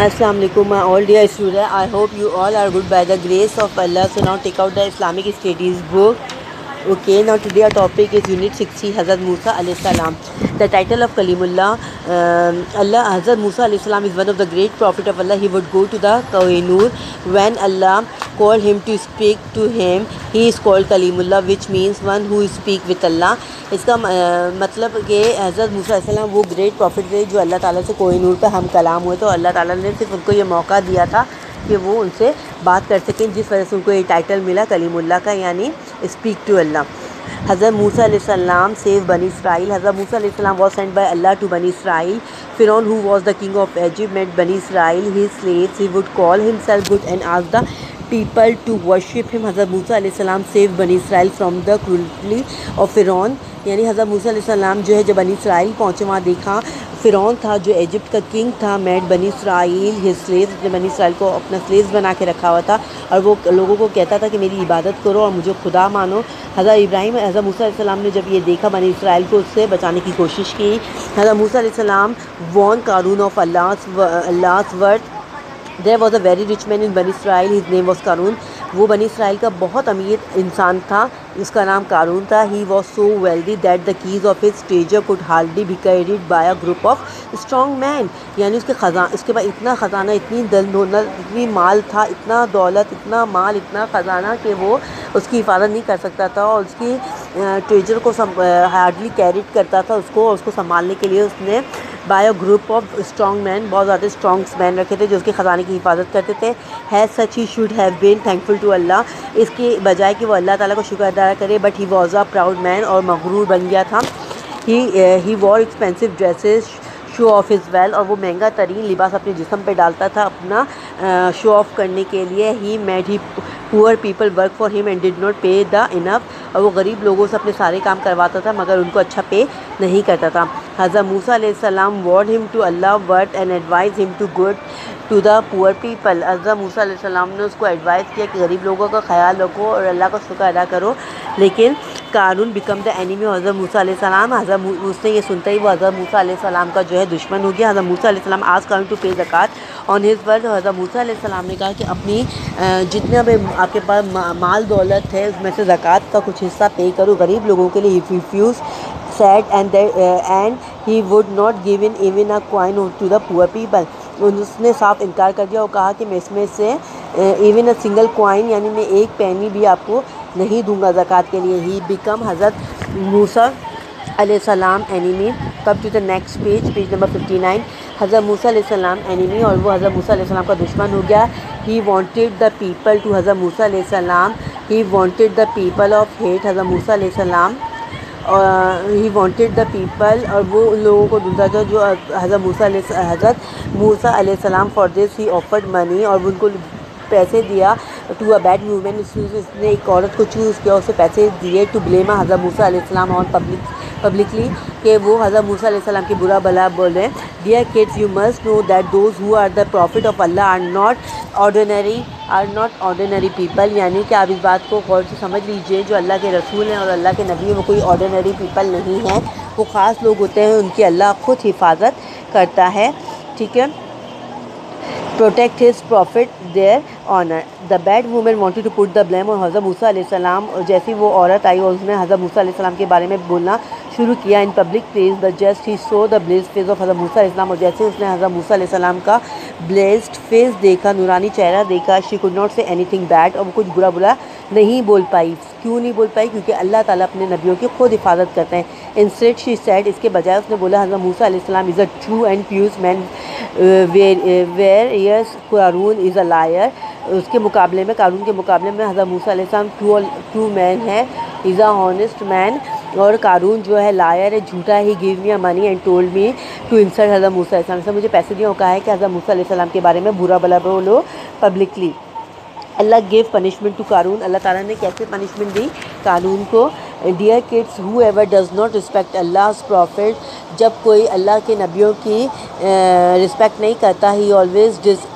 All dear students. I hope you all are good by the grace of Allah. So now take out the Islamic Studies book. Okay, now today our topic is Unit 60, Hazrat Musa alayhi salam. The title of Kalimullah, um, Allah, Hazrat Musa alayhi salam is one of the great prophet of Allah. He would go to the Kohinur when Allah called him to speak to him. He is called Kalimullah, which means one who speak with Allah. इसका मतलब कि हज़रत मूसा वो great profit थे जो अल्लाह ताला से कोहिनूर पे हम कलाम हुए। तो अल्लाह ताला ने सिर्फ़ उनको ये मौका दिया था कि वो उनसे बात कर सकें जिस वजह से उनको ये टाइटल मिला कलीमुल्ला का यानी स्पीक टू अल्लाह हज़रत मूसा सेव बनी इसराइल। हज़रत मूसा was sent by Allah to बनी इसराइल। फिर who was the king of Egypt met बनी Israel. He slaves he would call himself good and ask the people to worship him हज़रत मूसा सलाम save बनी इसराइल फ्राम द क्रूलटी ऑफ़ फ़िरौन यानी हज़रत मूसा सलाम जो है, जब बनी इसराइल पहुँचे, वहाँ देखा फ़िरौन था, जो इजिप्ट का किंग था मैड बनी इसराइल हिज स्लेव्स ने बनी इसराइल को अपना स्लेव्स बना के रखा हुआ था। और वो लोगों को कहता था कि मेरी इबादत करो और मुझे खुदा मानो। हज़रत इब्राहिम हज़रत मूसा सलाम ने जब ये देखा बनी इसराइल को उससे बचाने की कोशिश की। हज़रत मूसा सलाम वॉन कारून of Allah worth there was a very rich man in बनी इसराइल हिज नेम वॉज़ कारून वो बनी इसराइल का बहुत अमीर इंसान था। उसका नाम कानून था। He was so wealthy that the keys of his stager could hardly be carried by a group of strong man यानी उसके खजा, उसके पास इतना ख़जाना, इतनी दल इतनी माल था, इतना दौलत, इतना माल, इतना ख़जाना कि वो उसकी हिफाजत नहीं कर सकता था और उसकी ट्रेजर को हार्डली कैरिड करता था उसको और उसको संभालने के लिए उसने by a group of strong man बहुत ज़्यादा स्ट्रॉन्ग मैन रखे थे जो उसके ख़जाने की हिफाजत करते थे। है such he should have been thankful to अल्लाह इसके बजाय कि वो अल्लाह ताला को शुक्र अदा करे but he was a proud man और मगरूर बन गया था। He he wore expensive dresses show off is well और वो महँगा तरीन लिबास अपने जिसम पे डालता था अपना शो ऑफ़ करने के लिए। He made he poor people work for him and did not pay the enough और वो गरीब लोगों से अपने सारे काम करवाता था, मगर उनको अच्छा पे नहीं करता था। हज़र मूसा सलाम warned him to Allah word and advise him to good to the poor people हज़र मूसा सलाम ने उसको एडवाइस किया कि गरीब लोगों का ख्याल रखो और अल्लाह का शुक्र अदा करो लेकिन कानून बिकम द एनिमी हज़र मूसा सलाम हज़र उसने ये सुनते ही वो हज़र मूसा सलाम का जो है दुश्मन हो गया हज़र मूसा सलाम आज कानून टू पे ज़क़़त ऑन हिज वर्ड हज़र मूसा सलाम ने कहा कि अपनी जितना भी आपके पास माल दौलत है उसमें से ज़क़़त का कुछ हिस्सा पे करो गरीब लोगों के लिए refuse said and and he would not give in even a coin to the poor people उसने साफ़ इनकार कर दिया और कहा कि मैं इसमें से इवन अ सिंगल क्वाइन यानी मैं एक पैनी भी आपको नहीं दूँगा ज़क़़त के लिए। ही बिकम हज़रत मूसा सलाम enemy come to the next page page number fifty nine हज़रत मूसा सलाम एनिमी और वो हज़रत मूसा सलाम का दुश्मन हो गया. He wanted the people to हज़रत मूसा सलाम. He wanted the people of hate हज़रत मूसा सलाम. ही वॉन्टेड द पीपल और वो उन लोगों को ढूंढा था जो हज़रत मूसा हज़रत मूसा सलाम for this he offered money और उनको पैसे दिया टू अ बैड वूमेन उसने एक औरत को चूज़ किया, उसे पैसे दिए टू ब्लेम हज़रत मूसा सलाम ऑन पब्लिक पब्लिकली कि वो हज़रत मूसा सलाम की बुरा भला बोल रहे हैं। Dear kids you must know that those who are the prophet of Allah are not ordinary are not ordinary people यानी कि आप इस बात को गौर से समझ लीजिए, जो अल्लाह के रसूल हैं और अल्लाह के नबी हैं, वो कोई ऑर्डिनरी पीपल नहीं है। वो ख़ास लोग होते हैं, उनकी अल्लाह खुद हिफाजत करता है। ठीक है? Protect his prophet their honour the bad women wanted to put the blame और हज़रत मूसा जैसी वो औरत आई और उसने हज़रत मूसा के बारे में बोलना शुरू किया in public place the just he saw the blessed face of हज़रत मूसा और जैसे उसने हज़रत मूसा का ब्लेस्ड फेस देखा, नूरानी चेहरा देखा she could not say anything bad और वो कुछ बुरा बुरा नहीं बोल पाई। क्यों नहीं बोल पाई? क्योंकि अल्लाह ताला अपने नबियों की खुद हिफाजत करते हैं। इन सेट शी सेड इसके बजाय उसने बोला हज़रत मूसा is a true and pious man whereas Karun is a liar उसके मुकाबले में, कानून के मुकाबले में हज़रत मूसा ट्रू ट्रू मैन है इज़ अ हॉनेस्ट मैन और कारून जो है लायर है, झूठा he give me a money and told me to insult हज़रत मूसा से मुझे पैसे दिए कहा है कि हज़रत मूसा के बारे में बुरा भला बोलो publicly Allah give punishment to कारून अल्लाह ताला ने कैसे पनिशमेंट दी? कानून को dear kids whoever does not respect Allah prophet जब कोई अल्लाह के नबियों की रिस्पेक्ट नहीं करता he always dis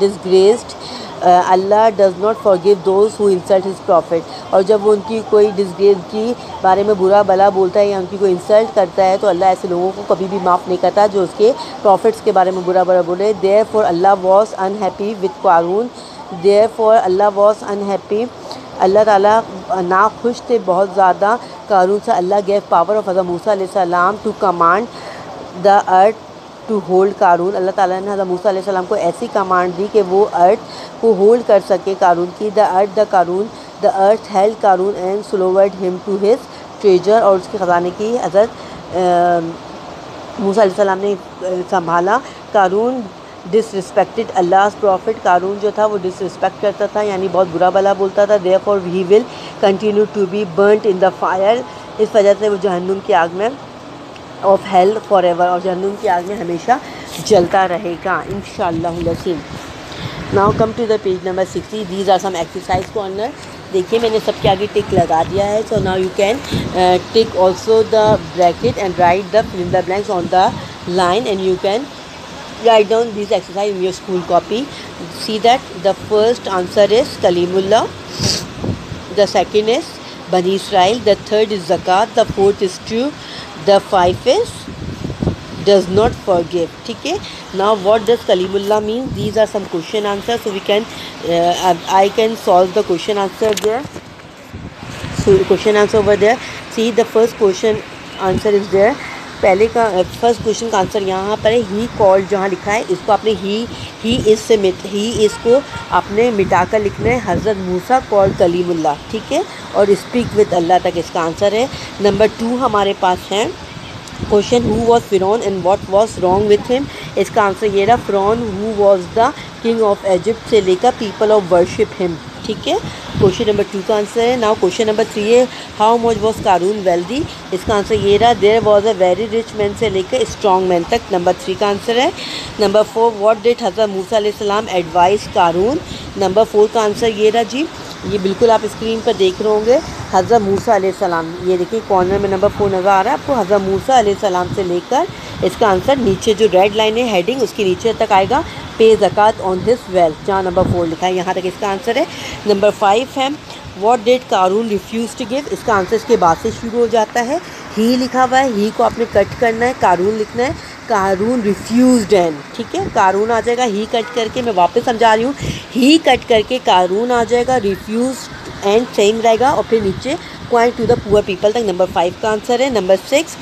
disgraced Allah does not forgive those who insult his prophet और जब वो उनकी कोई डिसग्रेस की बारे में बुरा भला बोलता है या उनकी कोई इंसल्ट करता है तो अल्लाह ऐसे लोगों को कभी भी माफ़ नहीं करता जो उसके प्रॉफिट्स के बारे में बुरा भला बोले। देयर फॉर अल्लाह वॉज़ अनहैप्पी विद कारून देयर फॉर अल्लाह वॉज़ अनहैप्पी अल्लाह ताला ना खुश थे बहुत ज़्यादा। कारून से अल्लाह गेव पावर ऑफ़ हज़र मूसा सलाम to command the earth to hold कारून अल्लाह ताला ने हज़रत मूसा सलाम को ऐसी कमांड दी कि वो अर्थ को होल्ड कर सके कारून की। The earth the Karun the earth held Karun and swallowed him to his treasure और उसके ख़जाने की हज़रत मूसा सलाम ने संभाला। कारून डिसरिस्पेक्टेड अल्लाह प्रॉफिट कारून जो था वो डिसरिस्पेक्ट करता था, यानी बहुत बुरा भला बोलता था। Therefore we will continue to be burned in the fire इस वजह से वो जहन्नुम की आग में ऑफ़ हेल्थ फॉर एवर और जहनुम की आग में हमेशा जलता रहेगा इन शसीम now come to the number sixty these are some exercise corner देखिए, मैंने सबके आगे टिक लगा दिया है so now you can tick also the bracket and write the fill the blanks on the line and you can write down this exercise in your school copy see that the first answer is Kalimulla the second is बनी Israel the third is जक़ात the fourth is true the five is does not forgive ठीक है now what does Kalimulla mean these are some question answer so we can I can solve the question answer there question answer over there see the first question answer is there पहले का first question का answer यहाँ पर है he called जहाँ लिखा है, इसको आपने ही ही इससे मिट ही इसको आपने मिटाकर लिखना है, हज़रत मूसा कॉल्ड कलीमुल्ला ठीक है? और स्पीक विद अल्लाह तक इसका आंसर है। नंबर टू हमारे पास है क्वेश्चन हु वॉज़ फ़िरौन and what was wrong with him इसका आंसर ये रहा फ़िरौन who was the king of Egypt से लेकर पीपल ऑफ़ वर्शिप हिम ठीक है? क्वेश्चन नंबर टू का आंसर है. नाउ क्वेश्चन नंबर थ्री है. हाउ मच वॉज़ कारून वेल्दी इसका आंसर ये रहा there was a very rich man से लेकर स्ट्रॉन्ग मैन तक. नंबर थ्री का आंसर है. नंबर फोर वॉट डिट हज़रत मूसा एडवाइस कारून नंबर फोर का आंसर ये रहा, जी, ये बिल्कुल आप स्क्रीन पर देख रहे होंगे. हज़रत मूसा सलाम ये देखिए कॉर्नर में नंबर फोर नज़र आ रहा है. आपको हज़रत मूसा सलाम से लेकर इसका आंसर नीचे जो रेड लाइन है हेडिंग उसके नीचे तक आएगा पे जक़ात ऑन दिस वेल्थ जहाँ नंबर फोर लिखा है, यहाँ तक इसका आंसर है। नंबर फाइव है what did Karun refuse to give इसका आंसर इसके बाद से शुरू हो जाता है। ही लिखा हुआ है ही को आपने कट करना है कारून लिखना है। कारून रिफ्यूज एंड ठीक है? कारून आ जाएगा ही कट करके, मैं वापस समझा रही हूँ। ही कट करके कारून आ जाएगा रिफ्यूज एंड सेम रहेगा, और फिर नीचे quite to the poor people तक। नंबर फाइव का आंसर है। Number six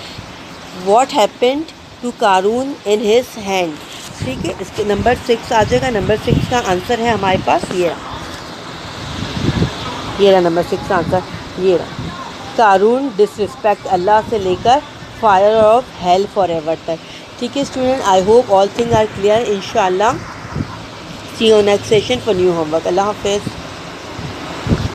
what happened to Karun in his hand ठीक है? इसके नंबर सिक्स आ जाएगा. नंबर सिक्स का आंसर है हमारे पास. ये रहा. ये रहा नंबर सिक्स का आंसर ये रहा. कारून डिसरिस्पेक्ट अल्लाह से लेकर fire of hell forever तक. ठीक है student I hope all thing are clear in see you next session for new homework अल्लाह हाफिज़